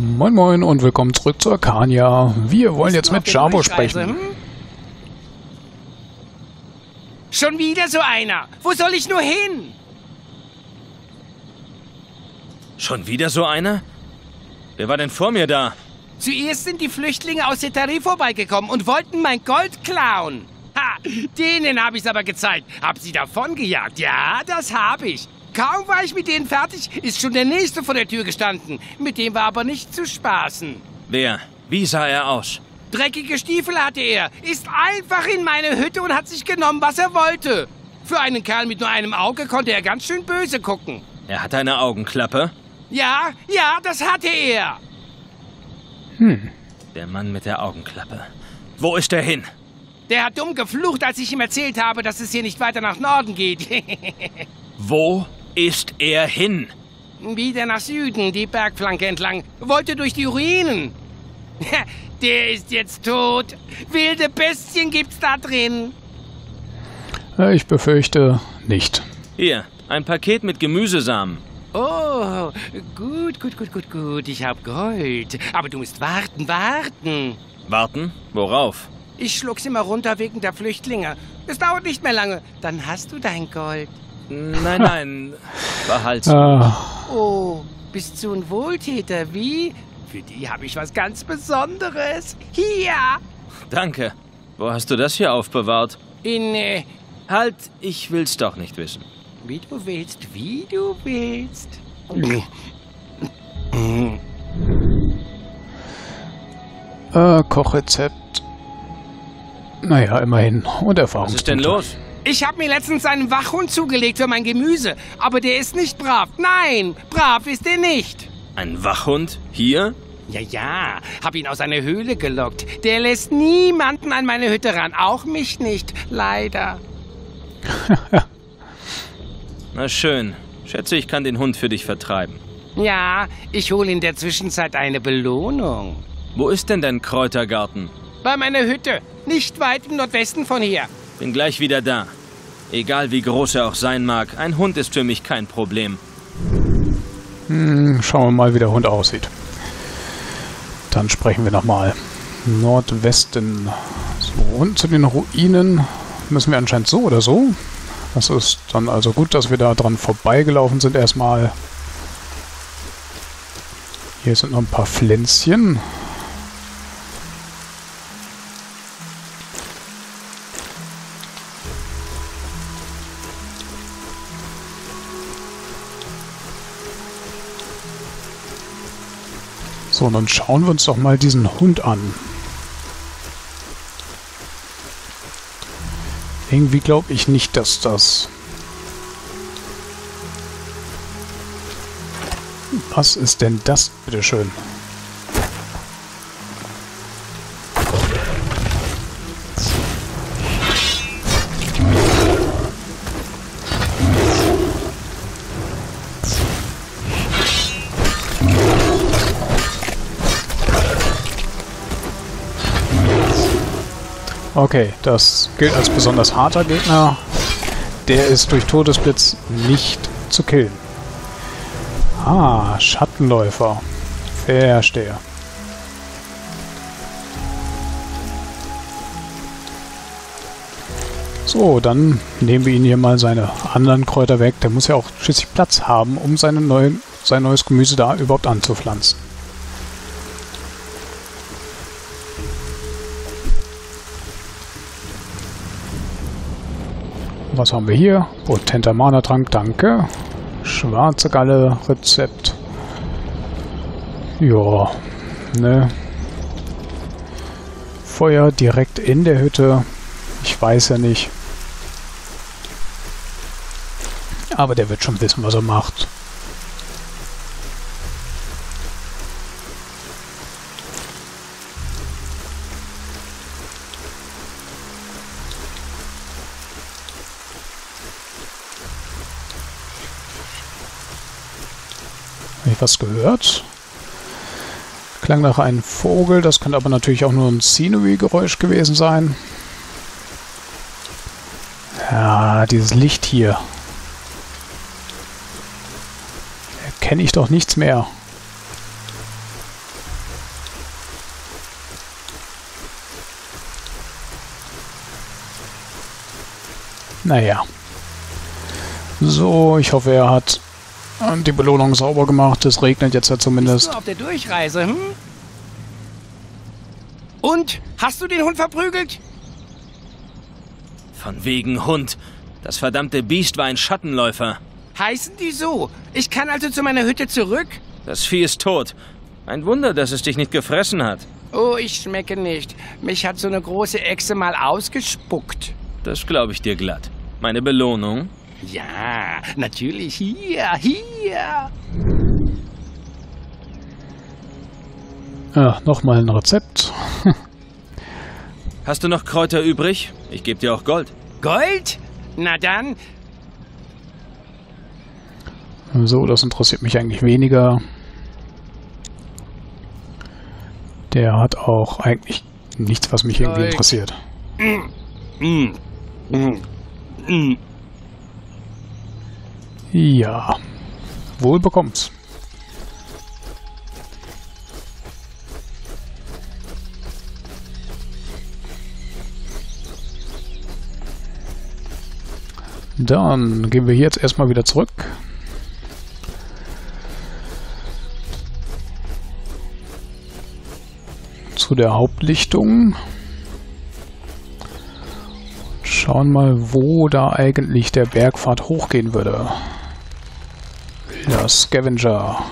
Moin Moin und willkommen zurück zur Arcania. Wir wollen jetzt mit Jabo sprechen. Hm? Schon wieder so einer. Wo soll ich nur hin? Schon wieder so einer? Wer war denn vor mir da? Zuerst sind die Flüchtlinge aus Setari vorbeigekommen und wollten mein Gold klauen. Ha, denen habe ich's aber gezeigt. Hab sie davongejagt. Ja, das habe ich. Kaum war ich mit denen fertig, ist schon der Nächste vor der Tür gestanden. Mit dem war aber nicht zu spaßen. Wer? Wie sah er aus? Dreckige Stiefel hatte er, ist einfach in meine Hütte und hat sich genommen, was er wollte. Für einen Kerl mit nur einem Auge konnte er ganz schön böse gucken. Er hat eine Augenklappe? Ja, ja, das hatte er. Hm. Der Mann mit der Augenklappe. Wo ist er hin? Der hat dumm geflucht, als ich ihm erzählt habe, dass es hier nicht weiter nach Norden geht. Wo ist er hin? Wieder nach Süden, die Bergflanke entlang. Wollte durch die Ruinen. Der ist jetzt tot. Wilde Bestien gibt's da drin. Ich befürchte nicht. Hier, ein Paket mit Gemüsesamen. Oh, gut, gut, gut, gut, gut. Ich hab Gold. Aber du musst warten, warten. Warten? Worauf? Ich schluck's immer runter wegen der Flüchtlinge. Es dauert nicht mehr lange. Dann hast du dein Gold. Nein, nein. Behalt's. Ah. Oh, bist du ein Wohltäter, wie? Für die habe ich was ganz Besonderes. Hier. Danke. Wo hast du das hier aufbewahrt? In. Äh, halt, ich will's doch nicht wissen. Wie du willst, wie du willst. Äh, Kochrezept. Naja, immerhin. Und Erfahrung. Was ist denn los? Ich habe mir letztens einen Wachhund zugelegt für mein Gemüse, aber der ist nicht brav. Nein, brav ist er nicht. Ein Wachhund? Hier? Ja, ja, hab ihn aus seiner Höhle gelockt. Der lässt niemanden an meine Hütte ran, auch mich nicht, leider. Na schön. Schätze, ich kann den Hund für dich vertreiben. Ja, ich hole in der Zwischenzeit eine Belohnung. Wo ist denn dein Kräutergarten? Bei meiner Hütte, nicht weit im Nordwesten von hier. Bin gleich wieder da. Egal wie groß er auch sein mag, ein Hund ist für mich kein Problem. Hm, schauen wir mal, wie der Hund aussieht. Dann sprechen wir nochmal. Nordwesten. So, und zu den Ruinen müssen wir anscheinend so oder so. Das ist dann also gut, dass wir da dran vorbeigelaufen sind erstmal. Hier sind noch ein paar Pflänzchen. So, dann schauen wir uns doch mal diesen Hund an. Irgendwie glaube ich nicht, dass das... Was ist denn das, bitteschön? Okay, das gilt als besonders harter Gegner. Der ist durch Todesblitz nicht zu killen. Ah, Schattenläufer. Verstehe. So, dann nehmen wir ihn hier mal seine anderen Kräuter weg. Der muss ja auch schließlich Platz haben, um seine neuen, sein neues Gemüse da überhaupt anzupflanzen. Was haben wir hier? Potenter Mana-Trank, danke. Schwarze Galle, Rezept. Ja, ne. Feuer direkt in der Hütte. Ich weiß ja nicht. Aber der wird schon wissen, was er macht. etwas gehört. Klang nach einem Vogel, das könnte aber natürlich auch nur ein Scenery-Geräusch gewesen sein. Ja, dieses Licht hier. Erkenne ich doch nichts mehr. Naja. So, ich hoffe, er hat die Belohnung sauber gemacht. Es regnet jetzt ja zumindest. Bist du auf der Durchreise, hm? Und? Hast du den Hund verprügelt? Von wegen Hund. Das verdammte Biest war ein Schattenläufer. Heißen die so? Ich kann also zu meiner Hütte zurück? Das Vieh ist tot. Ein Wunder, dass es dich nicht gefressen hat. Oh, ich schmecke nicht. Mich hat so eine große Echse mal ausgespuckt. Das glaube ich dir glatt. Meine Belohnung? Ja, natürlich hier, hier. Ja, nochmal ein Rezept. Hast du noch Kräuter übrig? Ich gebe dir auch Gold. Gold? Na dann. So, das interessiert mich eigentlich weniger. Der hat auch eigentlich nichts, was mich irgendwie interessiert. Mm. Mm. Mm. Ja, wohl bekommt's. Dann gehen wir hier jetzt erstmal wieder zurück. Zu der Hauptlichtung. Schauen mal, wo da eigentlich der Bergpfad hochgehen würde. Wilder Scavenger.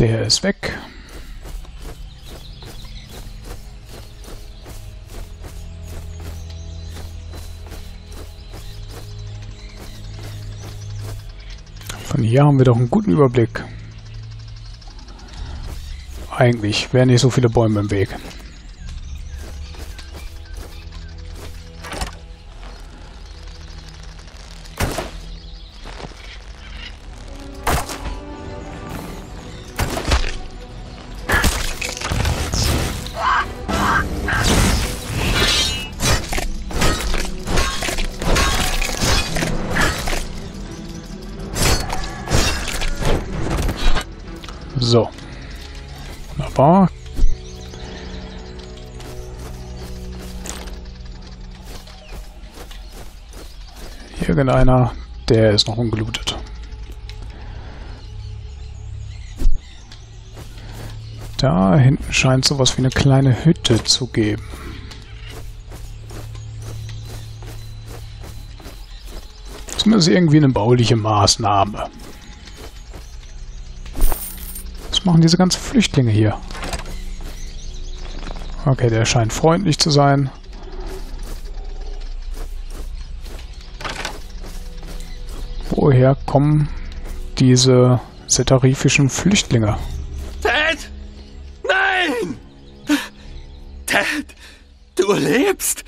Der ist weg. Hier haben wir doch einen guten Überblick. Eigentlich wären nicht so viele Bäume im Weg. Wunderbar. Irgendeiner, der ist noch ungelootet. Da hinten scheint sowas wie eine kleine Hütte zu geben. Zumindest irgendwie eine bauliche Maßnahme. Machen diese ganzen Flüchtlinge hier? Okay, der scheint freundlich zu sein. Woher kommen diese setarifischen Flüchtlinge? Ted! Nein! Ted! Du lebst!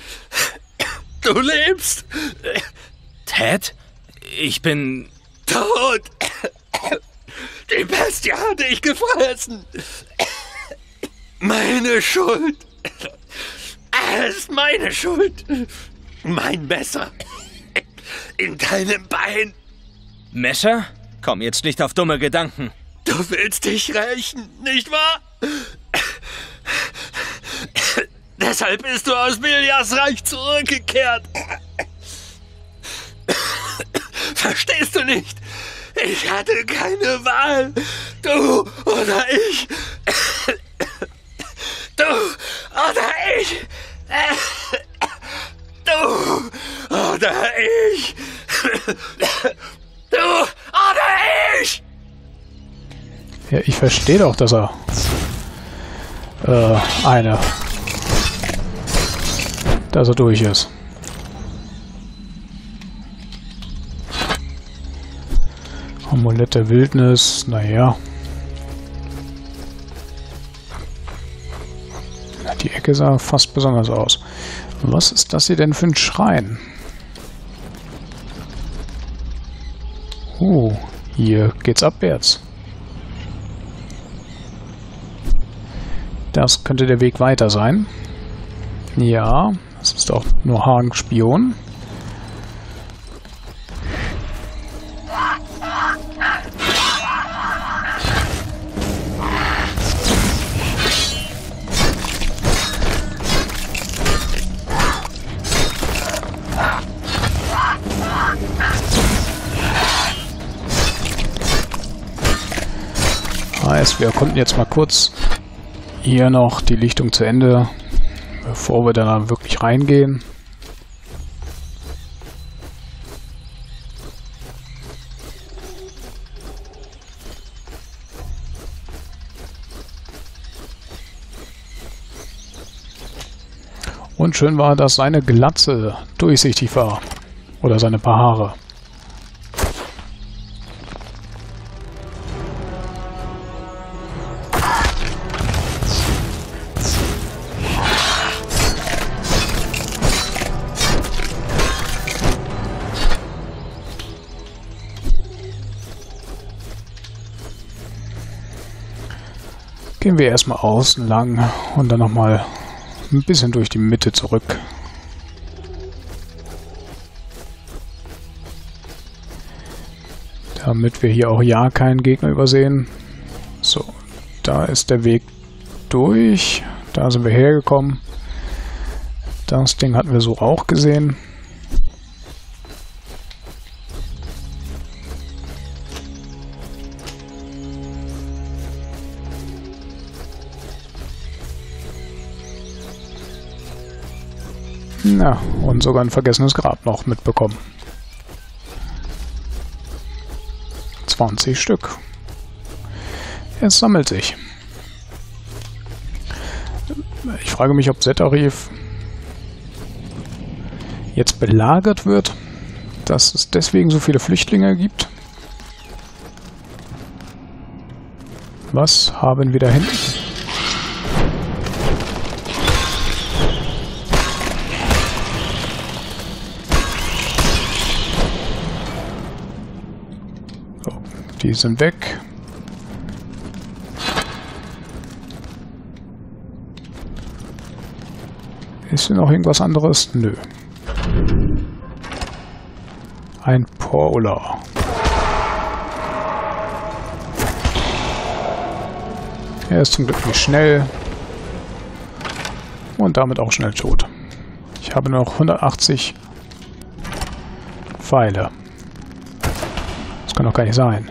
Du lebst! Ted? Ich bin... Tot! Die Bestie hat dich gefressen! Meine Schuld! Es ist meine Schuld! Mein Messer! In deinem Bein! Messer? Komm jetzt nicht auf dumme Gedanken. Du willst dich rächen, nicht wahr? Deshalb bist du aus Viljas Reich zurückgekehrt. Verstehst du nicht? Ich hatte keine Wahl. Du oder ich. Du oder ich. Du oder ich. Du oder ich. Ja, ich verstehe doch, dass er äh, eine, dass er durch ist. Amulett der Wildnis, naja. Die Ecke sah fast besonders aus. Was ist das hier denn für ein Schrein? Oh, hier geht's abwärts. Das könnte der Weg weiter sein. Ja, das ist auch nur Hagen Spion. Heißt, wir konnten jetzt mal kurz hier noch die Lichtung zu Ende, bevor wir da wirklich reingehen. Und schön war, dass seine Glatze durchsichtig war. Oder seine paar Haare. Gehen wir erstmal außen lang und dann nochmal ein bisschen durch die Mitte zurück. Damit wir hier auch ja keinen Gegner übersehen. So, da ist der Weg durch. Da sind wir hergekommen. Das Ding hatten wir so auch gesehen. Ja, und sogar ein vergessenes Grab noch mitbekommen. 20 Stück. Es sammelt sich. Ich frage mich, ob Zetarif jetzt belagert wird, dass es deswegen so viele Flüchtlinge gibt. Was haben wir da hinten? Die sind weg. Ist hier noch irgendwas anderes? Nö. Ein Polar. Er ist zum Glück nicht schnell. Und damit auch schnell tot. Ich habe noch 180 Pfeile. Das kann doch gar nicht sein.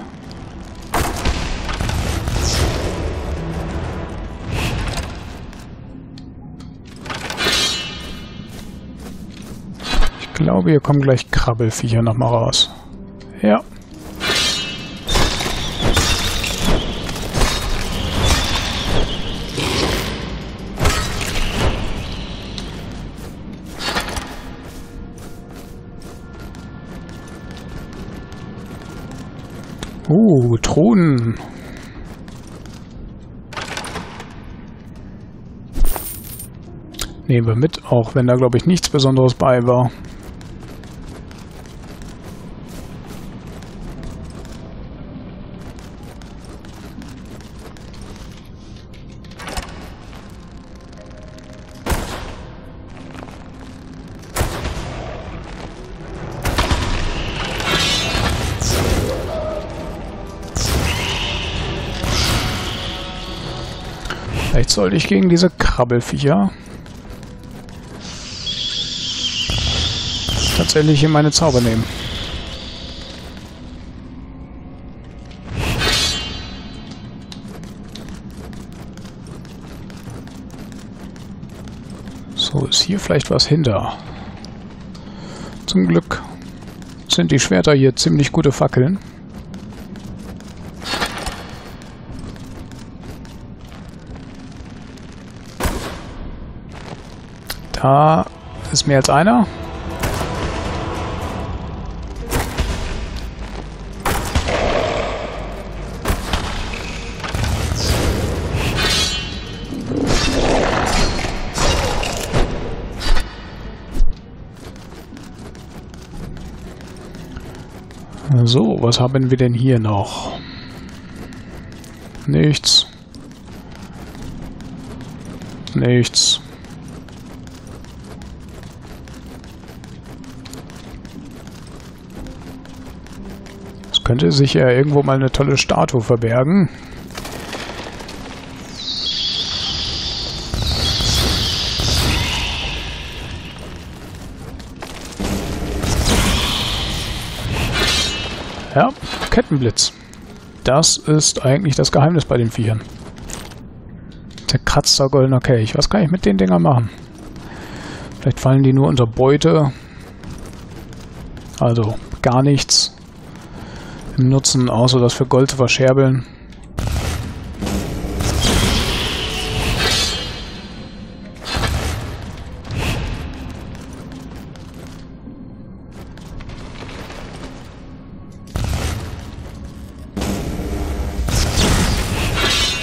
Glaube, hier kommen gleich Krabbelfiecher nochmal raus. Ja. Uh, Thronen. Nehmen wir mit, auch wenn da, glaube ich, nichts Besonderes bei war. Sollte ich gegen diese Krabbelfiecher tatsächlich in meine Zauber nehmen. So, ist hier vielleicht was hinter. Zum Glück sind die Schwerter hier ziemlich gute Fackeln. Da ist mehr als einer. So, was haben wir denn hier noch? Nichts. Nichts. Könnte sich ja irgendwo mal eine tolle Statue verbergen. Ja, Kettenblitz. Das ist eigentlich das Geheimnis bei den Viechern. Zerkratzter goldener Kelch. Was kann ich mit den Dingern machen? Vielleicht fallen die nur unter Beute. Also gar nichts Nutzen, außer das für Gold zu verscherbeln.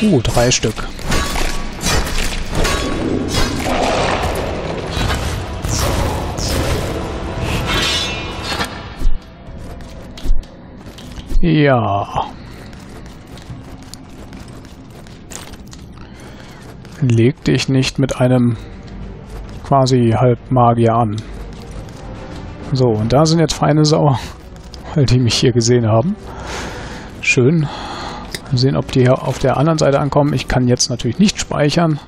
Uh, drei Stück. Ja. Leg dich nicht mit einem quasi Halbmagier an. So, und da sind jetzt feine Sauer, die mich hier gesehen haben. Schön. Mal sehen, ob die hier auf der anderen Seite ankommen. Ich kann jetzt natürlich nicht speichern.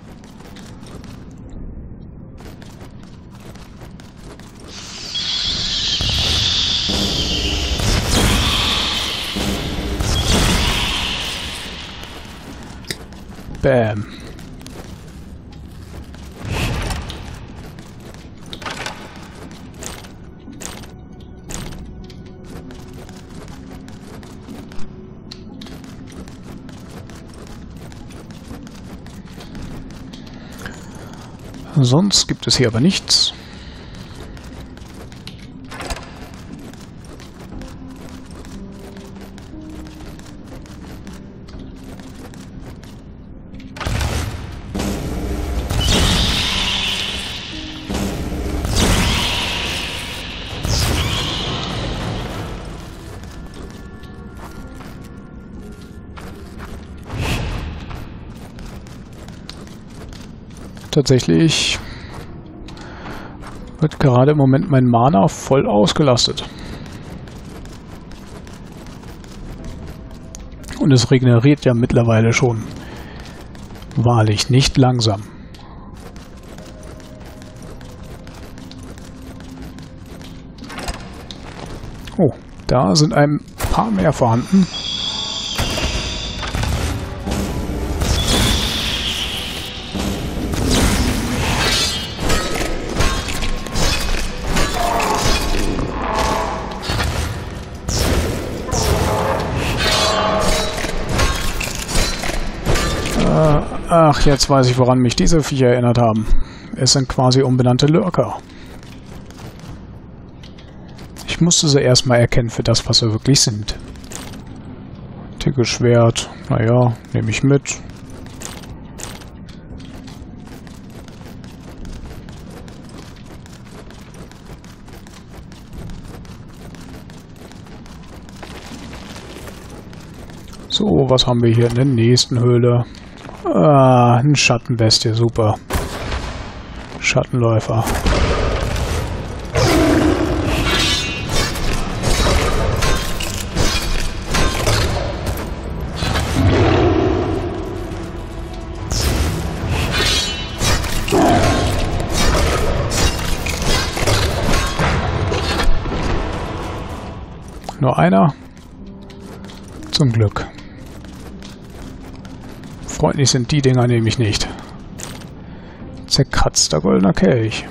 Sonst gibt es hier aber nichts. Tatsächlich wird gerade im Moment mein Mana voll ausgelastet. Und es regeneriert ja mittlerweile schon. Wahrlich nicht langsam. Oh, da sind ein paar mehr vorhanden. Jetzt weiß ich, woran mich diese Viecher erinnert haben. Es sind quasi umbenannte Lurker. Ich musste sie erstmal erkennen für das, was sie wirklich sind. Dickes Schwert. Naja, nehme ich mit. So, was haben wir hier in der nächsten Höhle? Ah, ein Schattenbestie, super. Schattenläufer. Nur einer? Zum Glück. Freundlich sind die Dinger nämlich nicht. Zerkratzter goldener Kelch.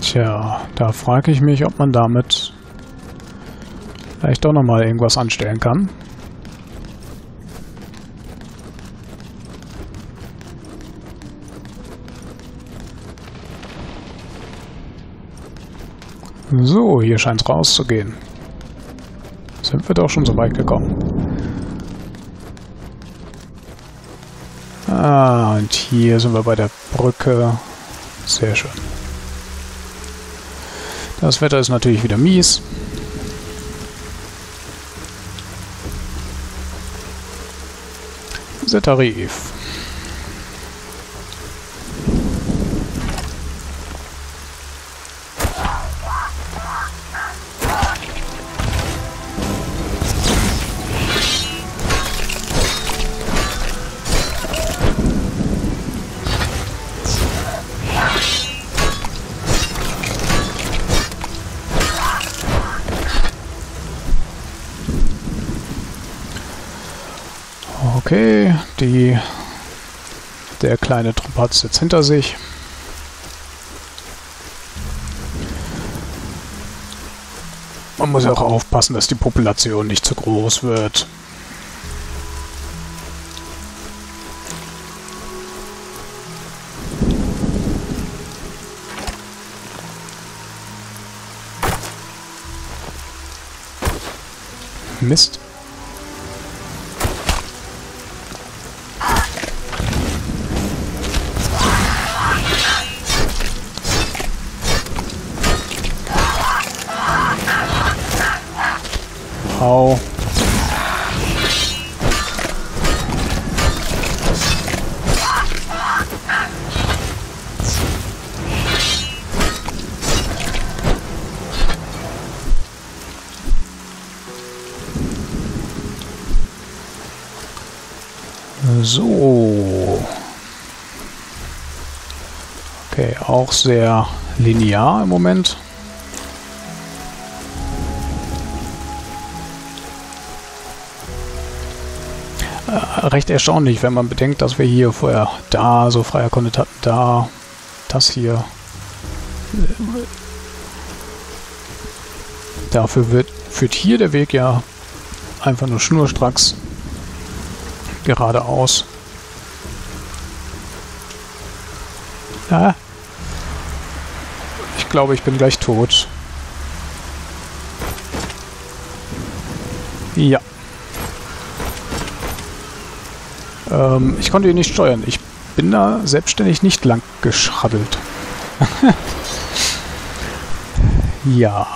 Tja, da frage ich mich, ob man damit vielleicht doch nochmal irgendwas anstellen kann. So, hier scheint es rauszugehen. Sind wir doch schon so weit gekommen. Ah, und hier sind wir bei der Brücke. Sehr schön. Das Wetter ist natürlich wieder mies. Der Tarif. Okay, die, der kleine Trupp hat es jetzt hinter sich. Man muss ja auch aufpassen, dass die Population nicht zu groß wird. Mist. Au. So. Okay, auch sehr linear im Moment. Recht erstaunlich, wenn man bedenkt, dass wir hier vorher da so frei erkundet hatten, da, das hier. Dafür wird, führt hier der Weg ja einfach nur schnurstracks geradeaus. Ja. Ich glaube, ich bin gleich tot. Ja. Ähm, ich konnte ihn nicht steuern. Ich bin da selbstständig nicht lang geschrabbelt. ja.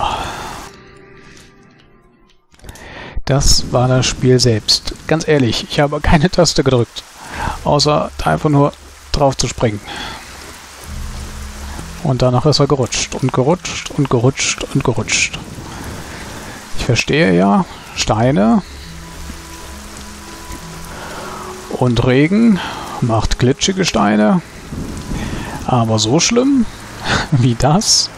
Das war das Spiel selbst. Ganz ehrlich, ich habe keine Taste gedrückt. Außer einfach nur drauf zu springen. Und danach ist er gerutscht und gerutscht und gerutscht und gerutscht. Ich verstehe ja, Steine und Regen macht glitschige Steine. Aber so schlimm wie das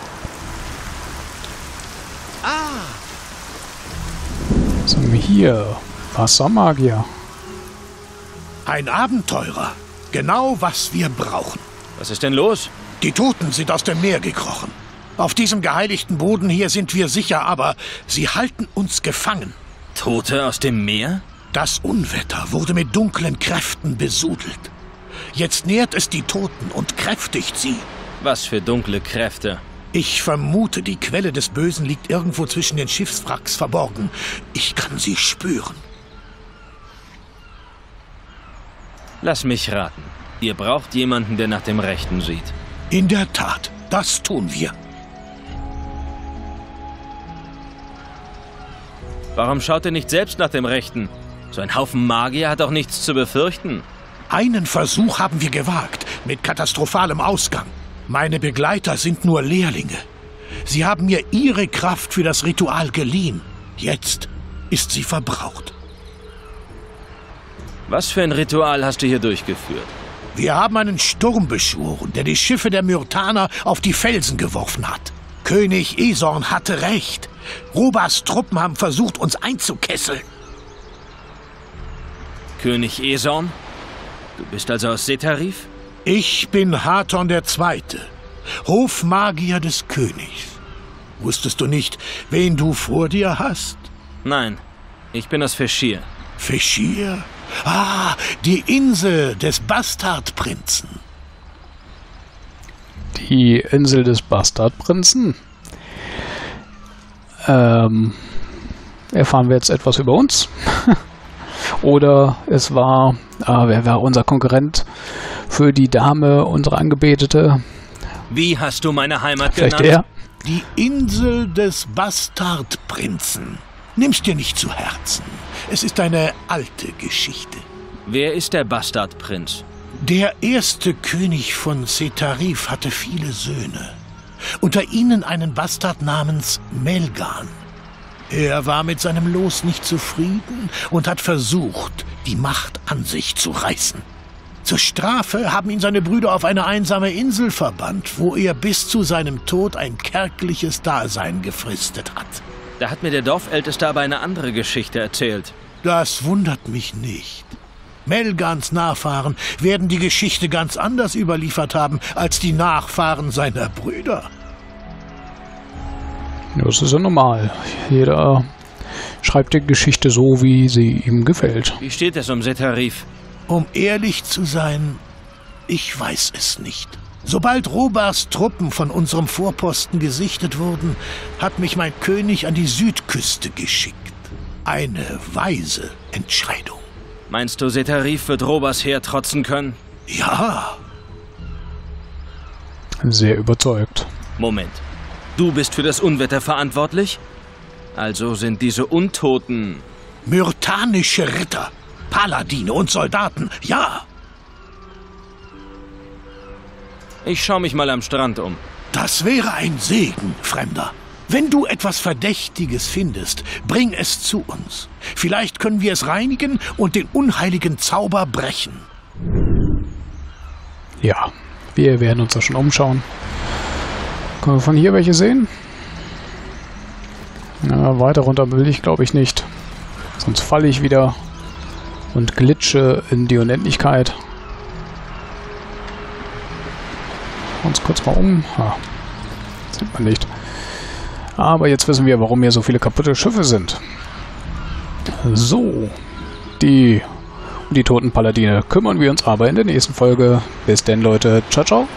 Was haben wir hier? Wassermagier. Ein Abenteurer. Genau, was wir brauchen. Was ist denn los? Die Toten sind aus dem Meer gekrochen. Auf diesem geheiligten Boden hier sind wir sicher, aber sie halten uns gefangen. Tote aus dem Meer? Das Unwetter wurde mit dunklen Kräften besudelt. Jetzt nährt es die Toten und kräftigt sie. Was für dunkle Kräfte. Ich vermute, die Quelle des Bösen liegt irgendwo zwischen den Schiffswracks verborgen. Ich kann sie spüren. Lass mich raten. Ihr braucht jemanden, der nach dem Rechten sieht. In der Tat, das tun wir. Warum schaut ihr nicht selbst nach dem Rechten? So ein Haufen Magier hat doch nichts zu befürchten. Einen Versuch haben wir gewagt, mit katastrophalem Ausgang. Meine Begleiter sind nur Lehrlinge. Sie haben mir ihre Kraft für das Ritual geliehen. Jetzt ist sie verbraucht. Was für ein Ritual hast du hier durchgeführt? Wir haben einen Sturm beschworen, der die Schiffe der Myrtaner auf die Felsen geworfen hat. König Esorn hatte recht. Robas Truppen haben versucht, uns einzukesseln. König Esorn? Du bist also aus Setarif? Ich bin der Zweite, Hofmagier des Königs. Wusstest du nicht, wen du vor dir hast? Nein, ich bin aus Feschir. Feschir? Ah, die Insel des Bastardprinzen. Die Insel des Bastardprinzen. Ähm, erfahren wir jetzt etwas über uns? Oder es war, ah, wer war unser Konkurrent für die Dame, unsere Angebetete? Wie hast du meine Heimat Vielleicht genannt? er? Die Insel des Bastardprinzen. Nimm's dir nicht zu Herzen. Es ist eine alte Geschichte. Wer ist der Bastardprinz? Der erste König von Setarif hatte viele Söhne. Unter ihnen einen Bastard namens Melgan. Er war mit seinem Los nicht zufrieden und hat versucht, die Macht an sich zu reißen. Zur Strafe haben ihn seine Brüder auf eine einsame Insel verbannt, wo er bis zu seinem Tod ein kärgliches Dasein gefristet hat. Da hat mir der Dorfälteste aber eine andere Geschichte erzählt. Das wundert mich nicht. Melgans Nachfahren werden die Geschichte ganz anders überliefert haben als die Nachfahren seiner Brüder. Das ist ja normal. Jeder schreibt die Geschichte so, wie sie ihm gefällt. Wie steht es um Setarif? Um ehrlich zu sein, ich weiß es nicht. Sobald Robars Truppen von unserem Vorposten gesichtet wurden, hat mich mein König an die Südküste geschickt. Eine weise Entscheidung. Meinst du, Setarif wird Robers Heer trotzen können? Ja, Sehr überzeugt. Moment. Du bist für das Unwetter verantwortlich? Also sind diese Untoten. myrtanische Ritter, Paladine und Soldaten, ja. Ich schau mich mal am Strand um. Das wäre ein Segen, Fremder. Wenn du etwas Verdächtiges findest, bring es zu uns. Vielleicht können wir es reinigen und den unheiligen Zauber brechen. Ja, wir werden uns da schon umschauen. Können wir von hier welche sehen? Ja, weiter runter will ich, glaube ich, nicht. Sonst falle ich wieder und glitsche in die Unendlichkeit. Uns kurz mal um. Ha, sieht man nicht. Aber jetzt wissen wir, warum hier so viele kaputte Schiffe sind. So, die die toten Paladine kümmern wir uns aber in der nächsten Folge. Bis denn, Leute. Ciao, ciao.